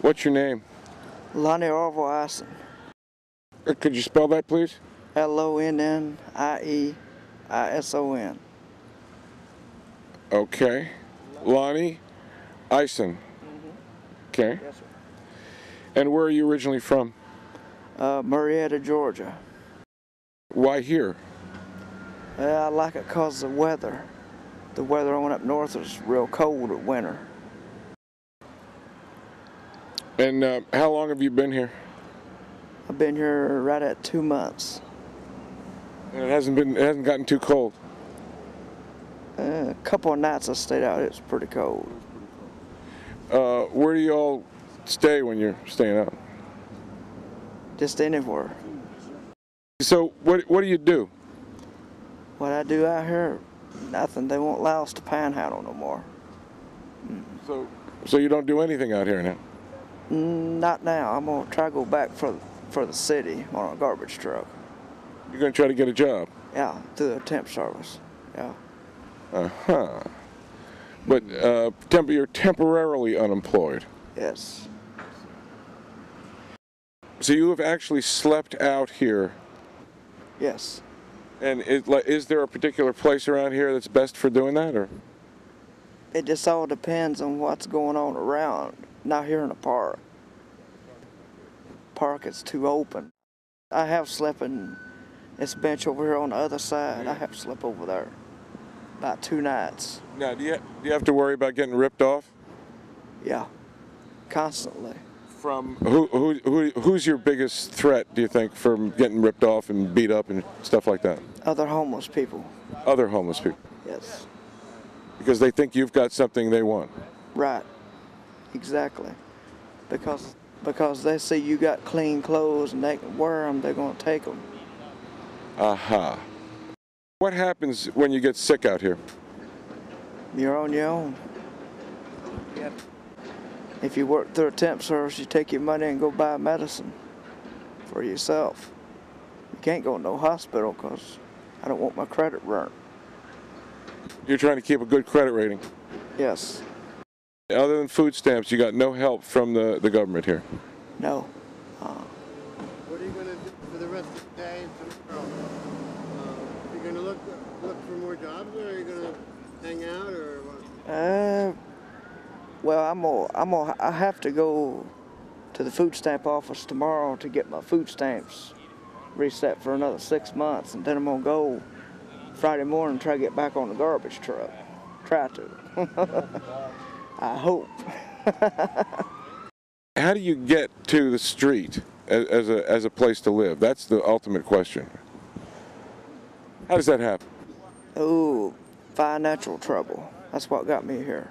What's your name? Lonnie Orville Ison. Uh, Could you spell that, please? L O N N I E I S O N. Okay. Lonnie Ison. Okay. Yes, sir. And where are you originally from? Uh, Marietta, Georgia. Why here? Uh, I like it 'cause of the weather. The weather on up north is real cold at winter. And uh, how long have you been here? I've been here right at two months. And it hasn't been. It hasn't gotten too cold. Uh, a couple of nights I stayed out. It was pretty cold. Uh, where do you all stay when you're staying out? Just anywhere. So what what do you do? What I do out here, nothing. They won't allow us to panhandle no more. So so you don't do anything out here now. Not now. I'm gonna try to go back for for the city on a garbage truck. You're gonna try to get a job. Yeah, through the temp service. Yeah. Uh huh. But uh, temp- you're temporarily unemployed. Yes. So you have actually slept out here. Yes. And is, is there a particular place around here that's best for doing that, or? It just all depends on what's going on around. Not here in the park. Park is too open. I have slept in this bench over here on the other side. I have slept over there about two nights. Now, do you do you have to worry about getting ripped off? Yeah. Constantly. From who, who, who who's your biggest threat? Do you think from getting ripped off and beat up and stuff like that? Other homeless people. Other homeless people, Yes. Because they think you've got something they want. Right. Exactly. Because because they see you got clean clothes and they can wear them, they're gonna take them. Aha. Uh-huh. What happens when you get sick out here? You're on your own. Yep. If you work through a temp service, you take your money and go buy medicine for yourself. You can't go to no hospital because I don't want my credit burnt. You're trying to keep a good credit rating. Yes. Other than food stamps, you got no help from the, the government here. No. What are you gonna do for the rest of the day and tomorrow? Uh, you gonna look look for more jobs, or are you gonna hang out, or what? Uh, well, I'm gonna, I'm gonna, I have to go to the food stamp office tomorrow to get my food stamps reset for another six months, and then I'm gonna go Friday morning try to get back on the garbage truck. Try to. I hope. How do you get to the street as, as a as a place to live? That's the ultimate question. How does that happen? Oh, financial trouble. That's what got me here.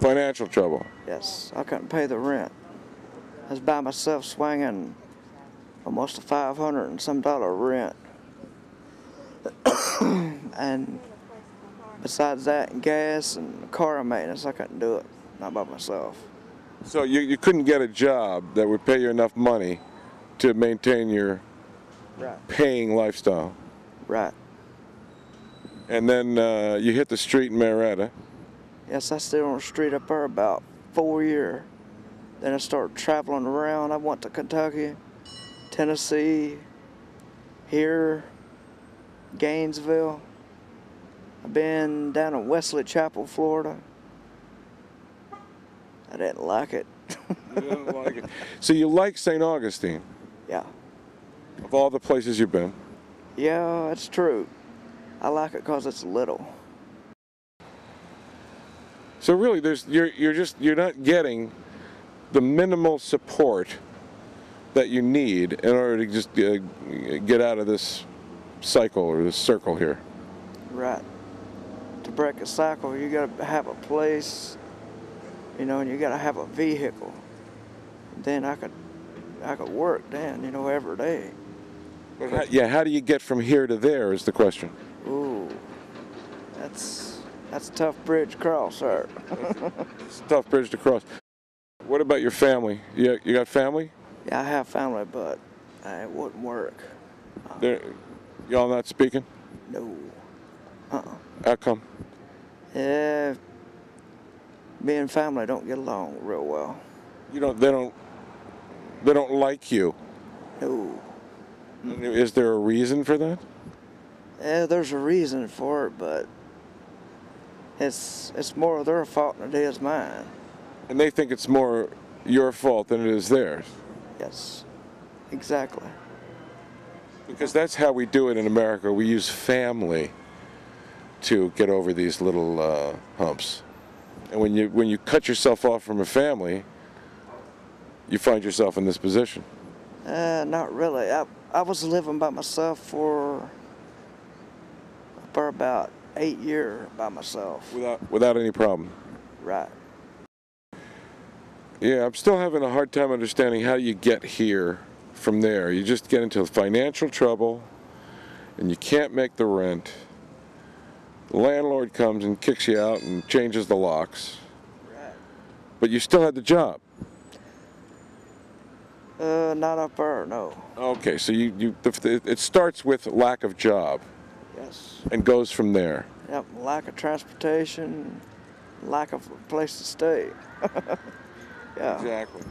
Financial trouble. Yes, I couldn't pay the rent. I was by myself swinging almost a 500 and some dollar rent. And besides that, gas and car maintenance, I couldn't do it. Not by myself. So you, you couldn't get a job that would pay you enough money to maintain your Right. paying lifestyle. Right. And then uh, you hit the street in Marietta. Yes, I stayed on the street up there about four years. Then I started traveling around. I went to Kentucky, Tennessee, here, Gainesville. I've been down in Wesley Chapel, Florida. I didn't like it. Didn't like it. So you like St. Augustine yeah. of all the places you've been. Yeah, it's true. I like it because it's little. So really, there's you're you're just you're not getting the minimal support that you need in order to just uh, get out of this cycle or this circle here. Right. Break a cycle, you got to have a place, you know, and you got to have a vehicle. Then I could, I could work then, you know, every day. But how, yeah, how do you get from here to there is the question. Ooh, that's that's a tough bridge to cross, sir. It's a tough bridge to cross. What about your family? You you got family? yeah, I have family, but uh, it wouldn't work. They're, y'all not speaking? No. Uh-uh. How come? Yeah, me and family don't get along real well. You don't. They don't. They don't like you. No. Is there a reason for that? Yeah, there's a reason for it, but it's it's more their fault than it is mine. And they think it's more your fault than it is theirs. Yes, exactly. Because that's how we do it in America. We use family to get over these little uh, humps. And when you when you cut yourself off from a family, you find yourself in this position. Uh, not really. I I was living by myself for for about eight years by myself. Without without any problem. Right. Yeah, I'm still having a hard time understanding how you get here from there. You just get into financial trouble and you can't make the rent. The landlord comes and kicks you out and changes the locks. Right. But you still had the job. Uh, not up there. No. Okay, so you, you it starts with lack of job Yes. and goes from there. Yep. Lack of transportation, lack of a place to stay. yeah. Exactly.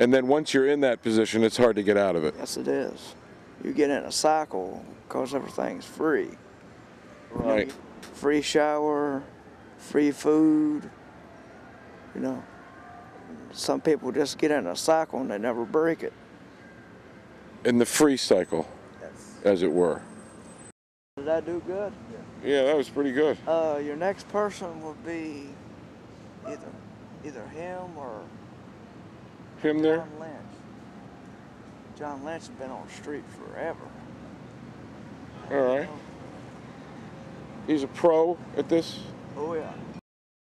And then once you're in that position, it's hard to get out of it. Yes, it is. You get in a cycle because everything's free. Right. Free shower, free food. You know, some people just get in a cycle and they never break it. In the free cycle, Yes. as it were. Did I do good? Yeah, that was pretty good. Uh, your next person would be either either him or Him there? John Lynch. John Lynch has been on the street forever. All right. He's a pro at this. Oh, yeah.